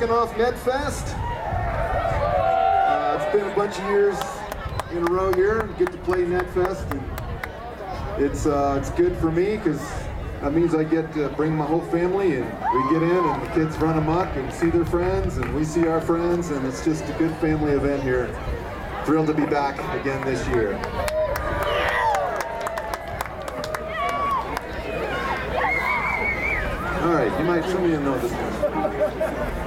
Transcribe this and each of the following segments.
Kicking off Nedfest. Uh, it's been a bunch of years in a row here. Get to play Nedfest, and it's uh, it's good for me because that means I get to bring my whole family, and we get in, and the kids run amok and see their friends, and we see our friends, and it's just a good family event here. Thrilled to be back again this year. All right, you might, some of you know this one.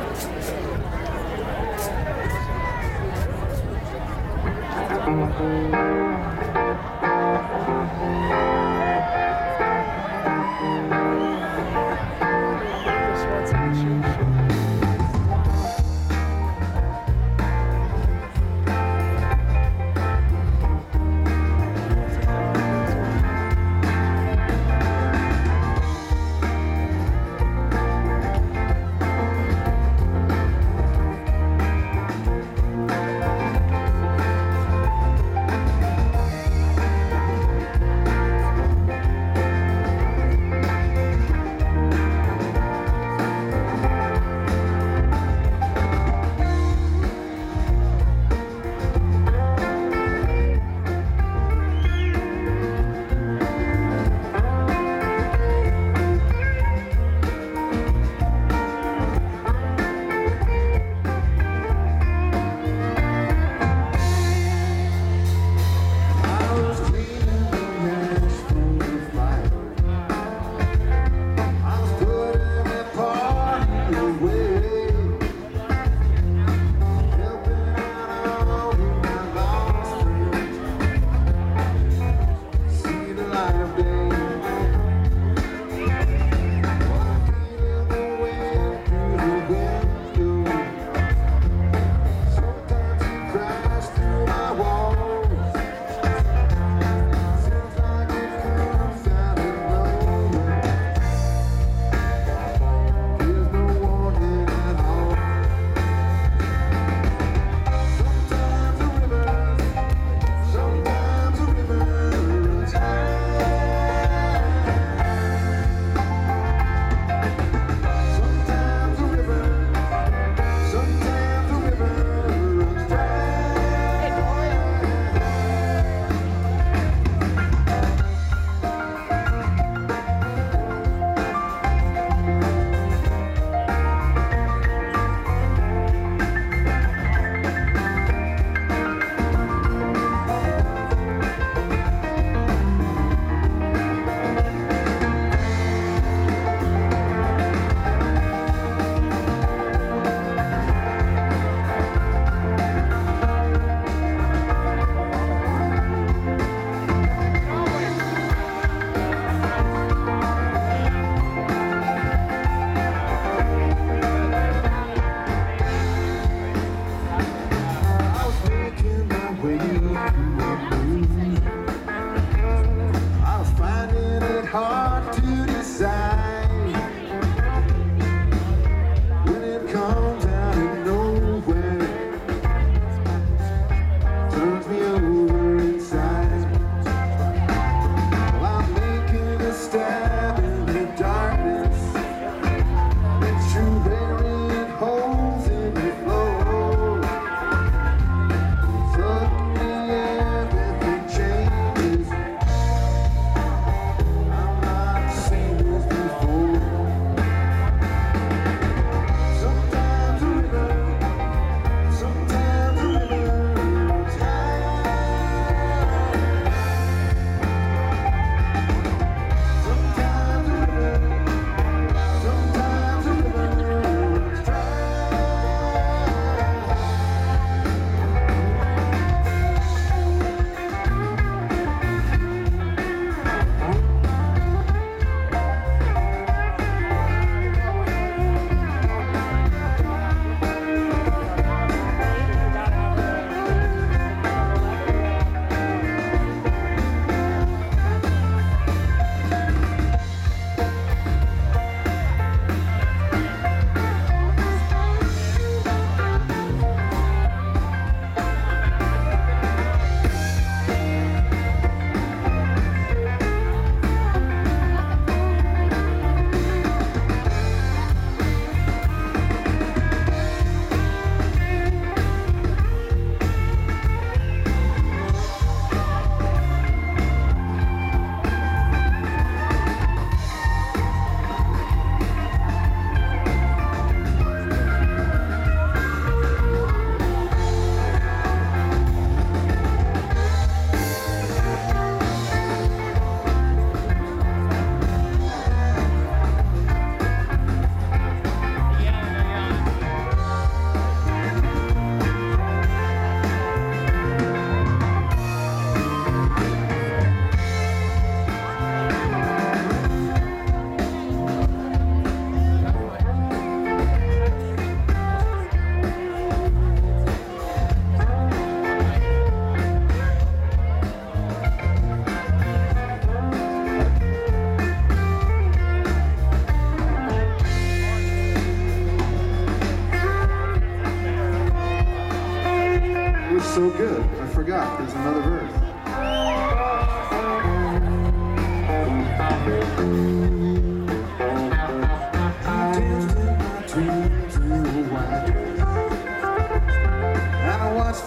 good. I forgot. There's another verse.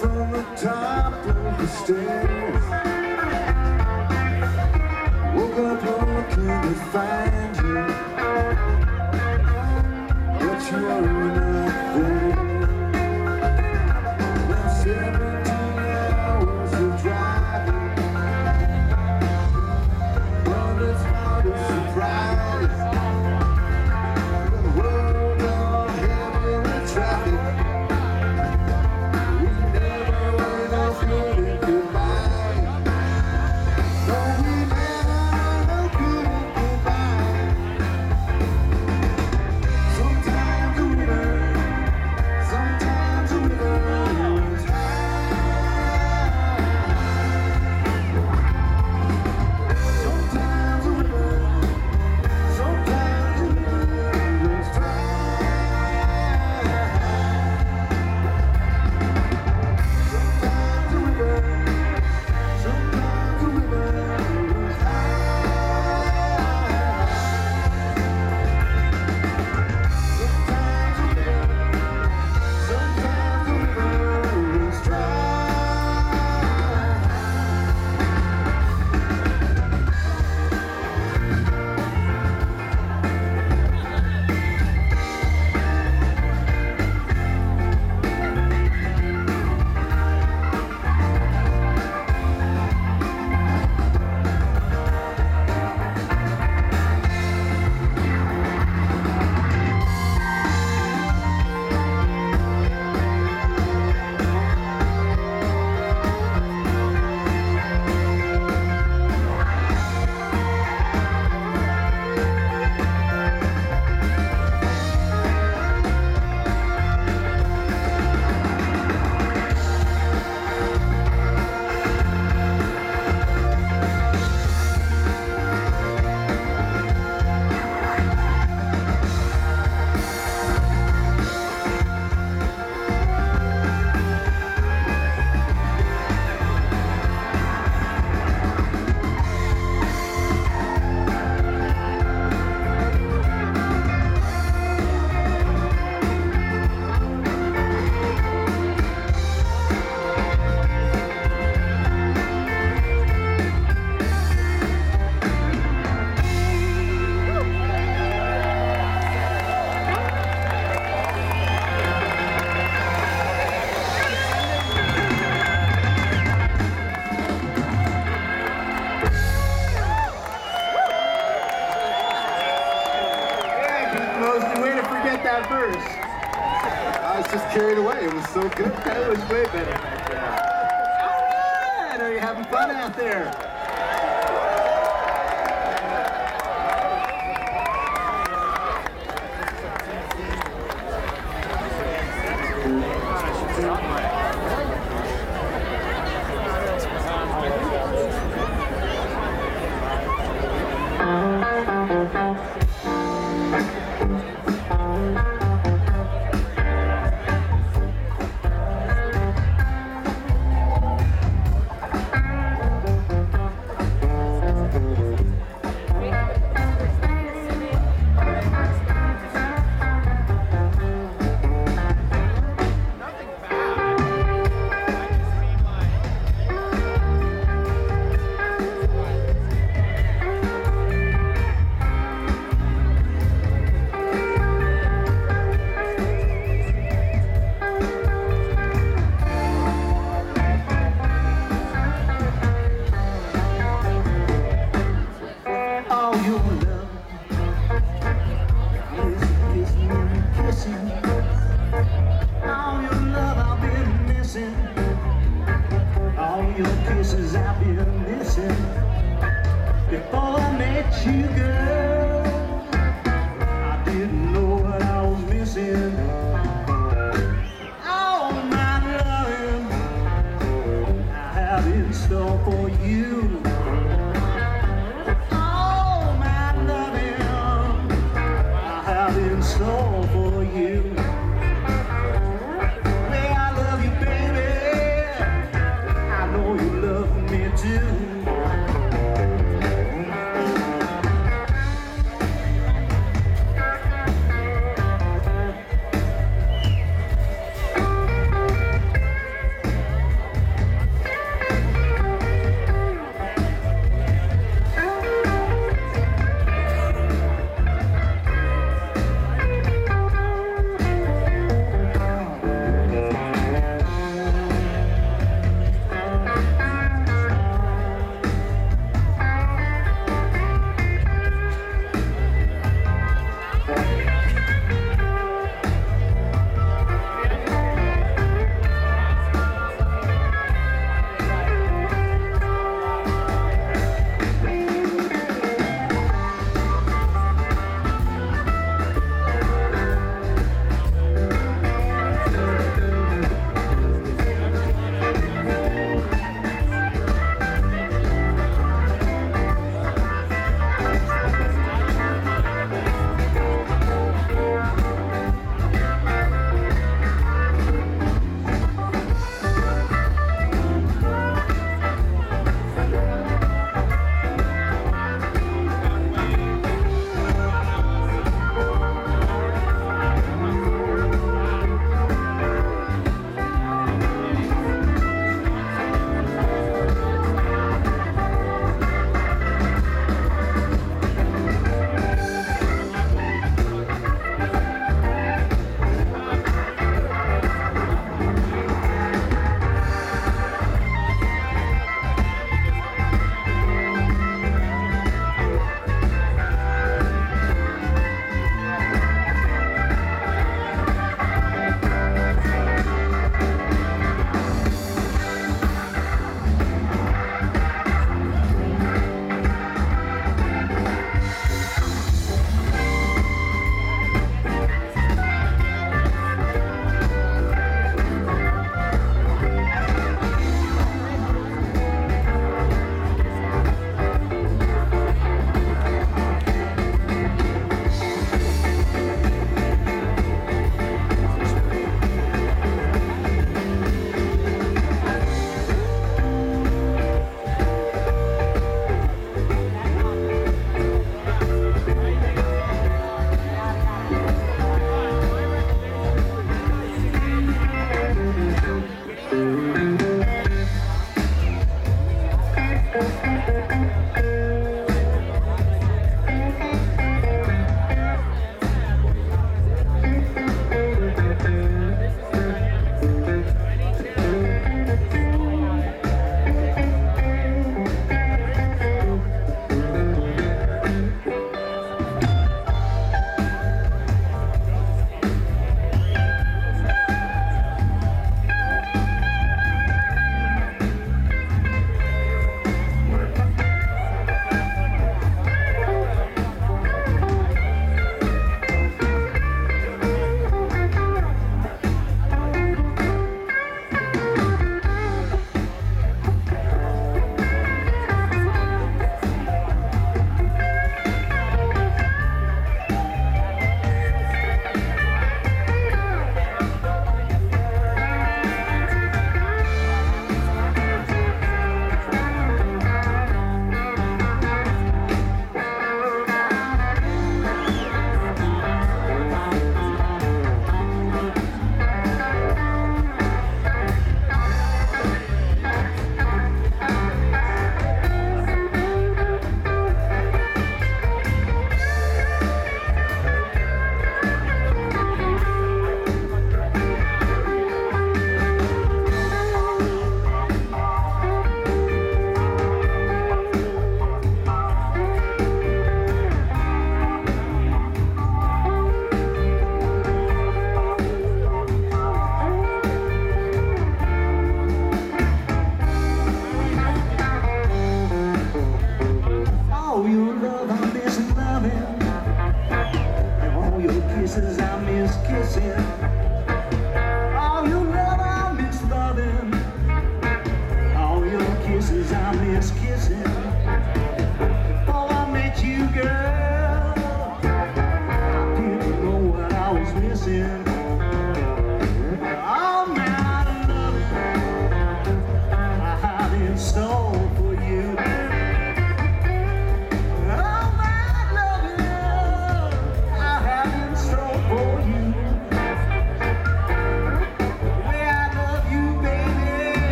From the top of the stairs.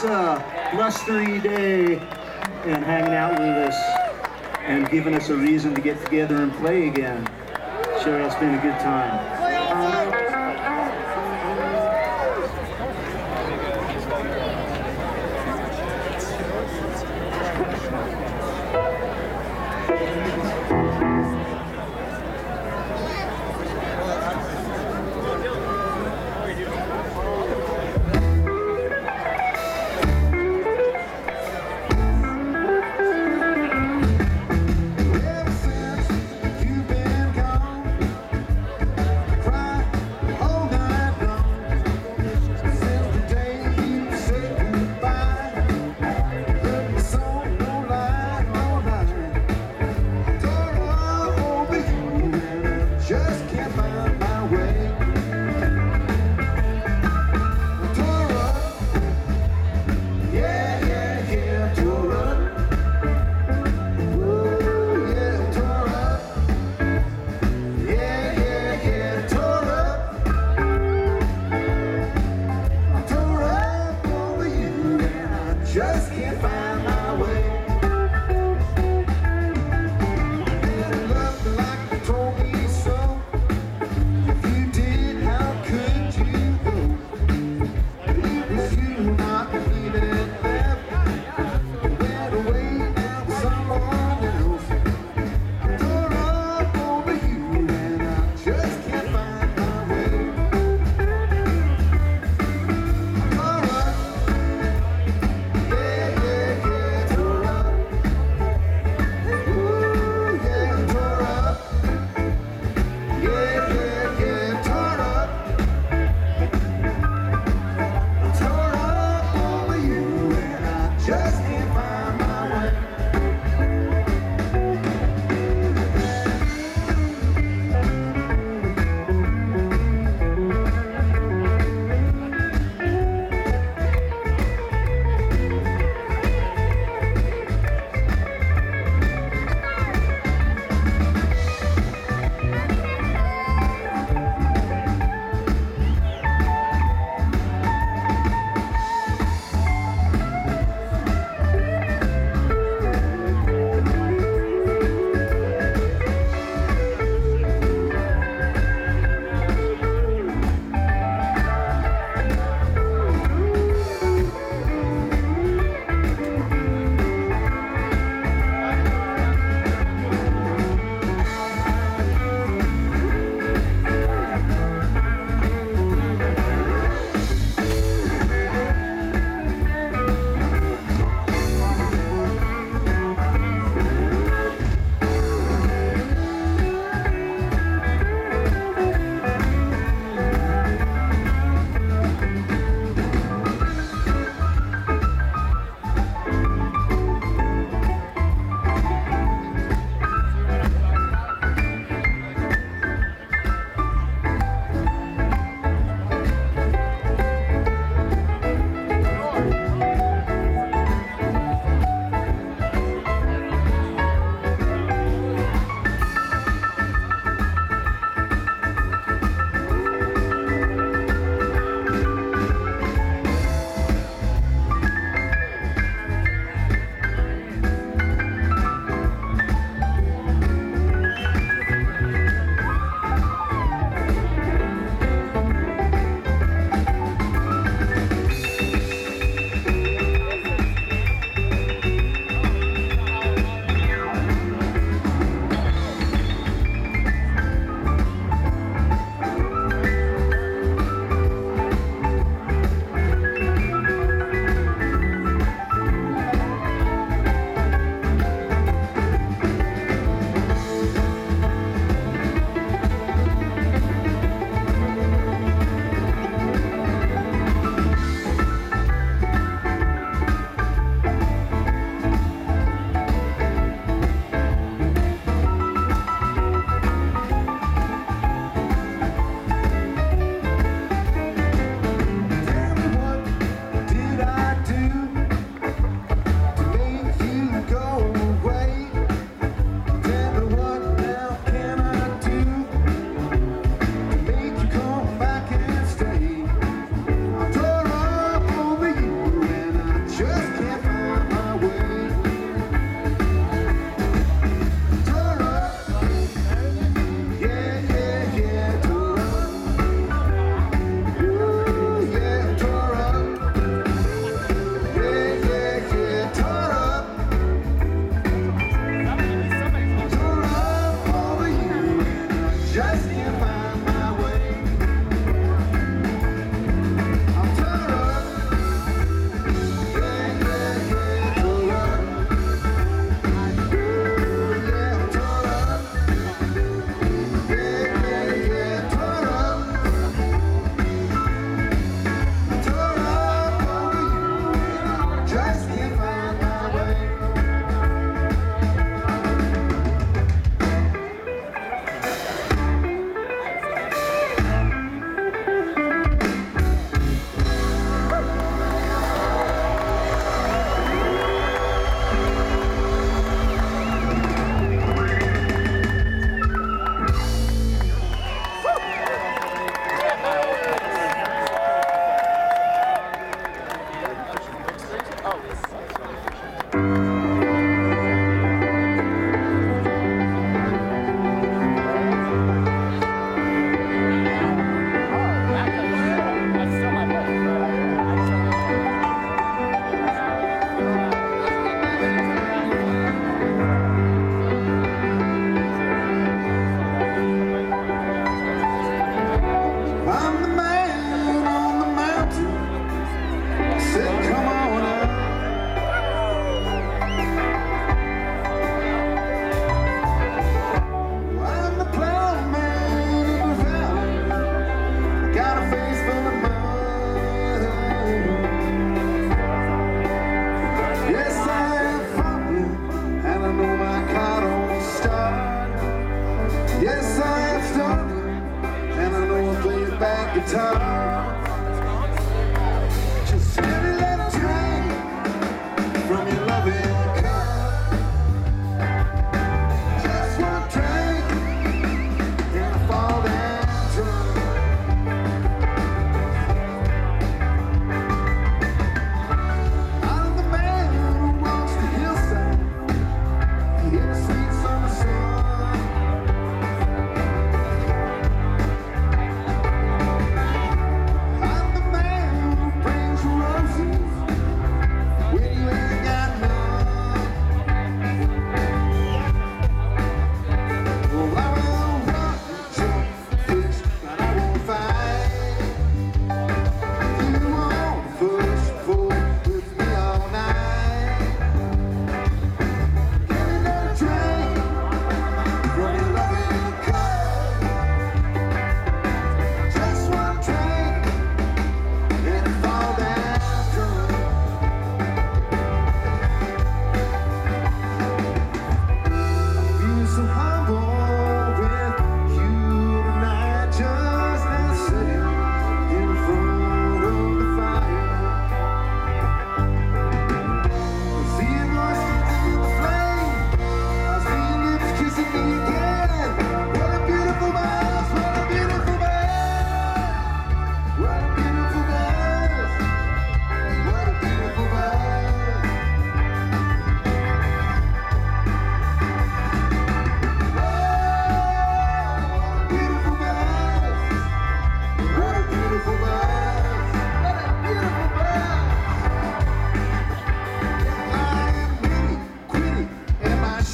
This uh, blustery day and hanging out with us and giving us a reason to get together and play again. Sure it's been a good time.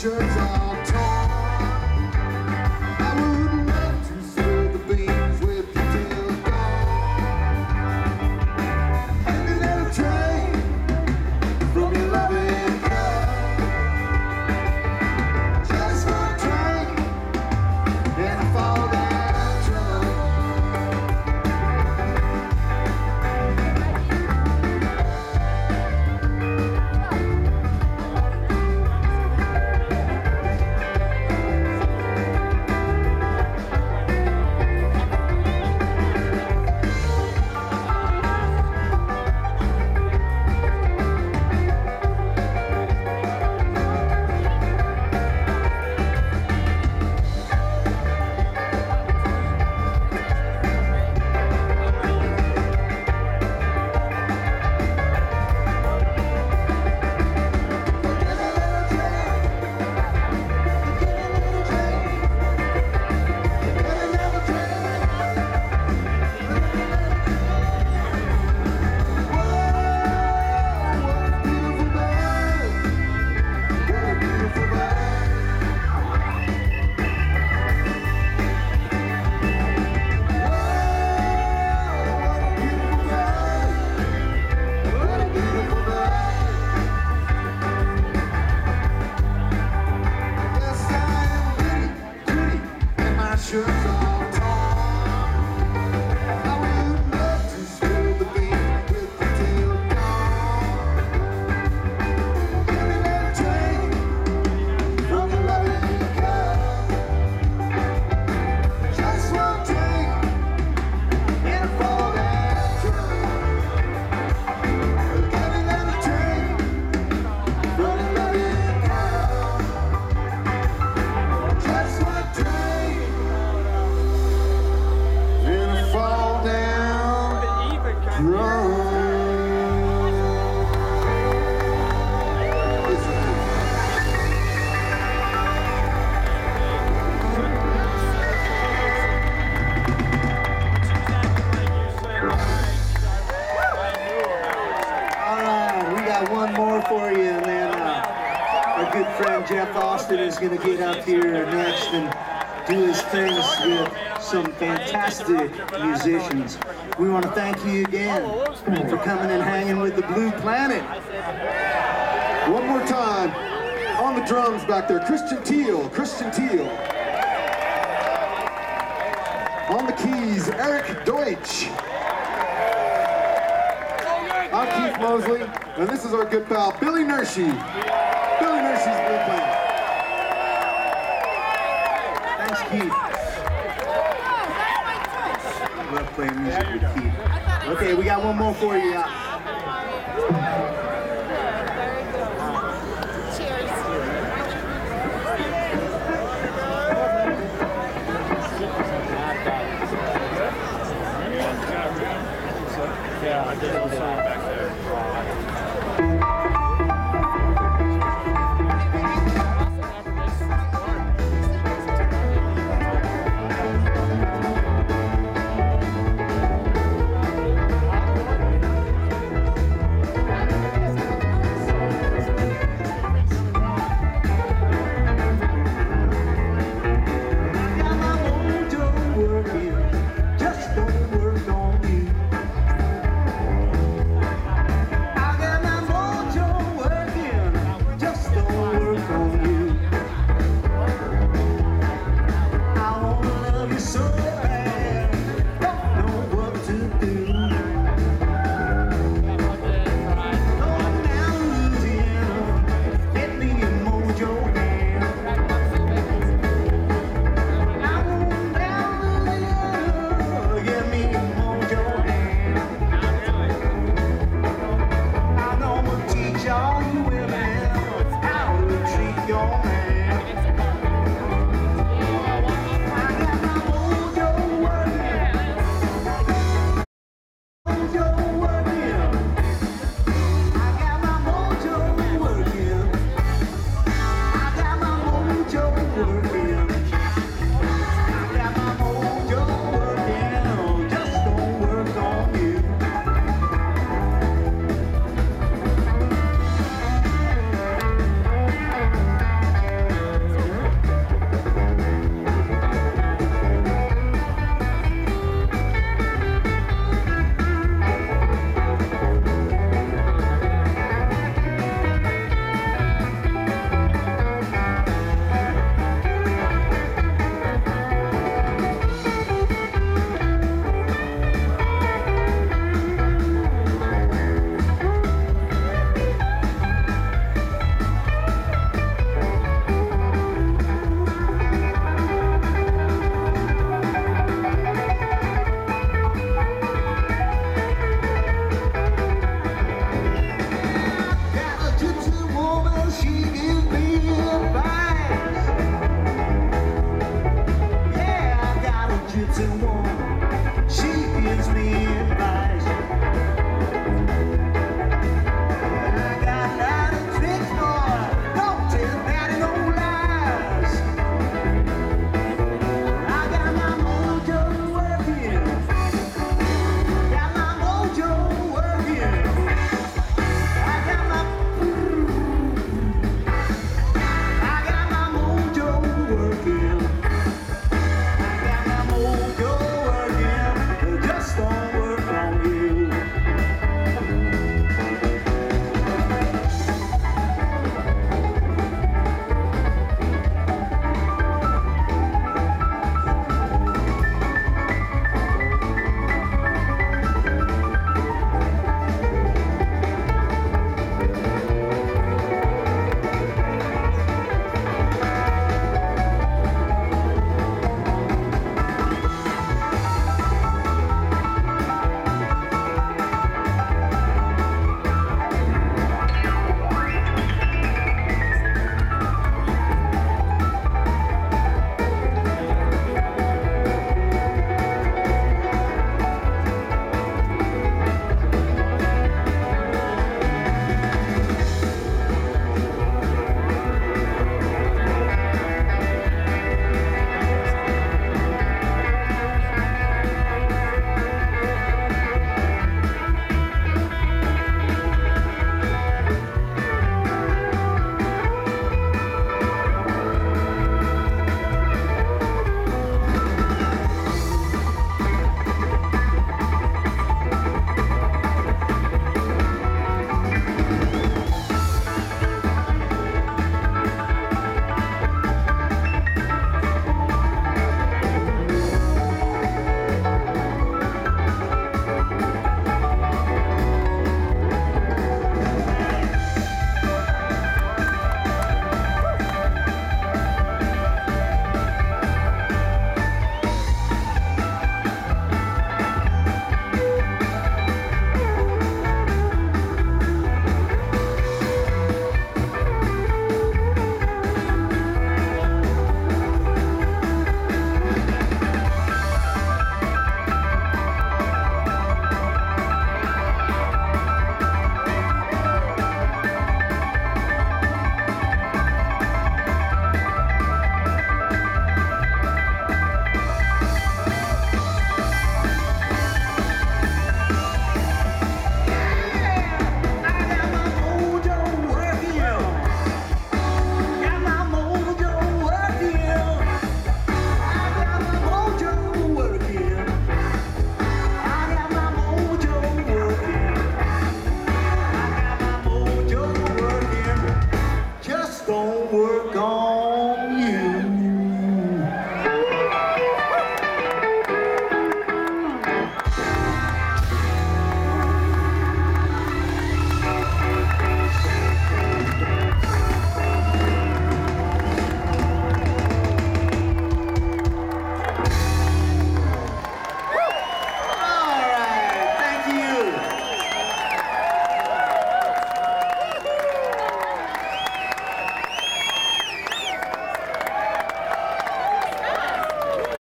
church. time. On the drums back there, Christian Teele, Christian Teele. On the keys, Erik Deutsch. I'm Keith Moseley, and this is our good pal, Billy Nershi. Billy Nershi's been. Thanks, Keith. Love playing music with Keith. Okay, we got one more for you.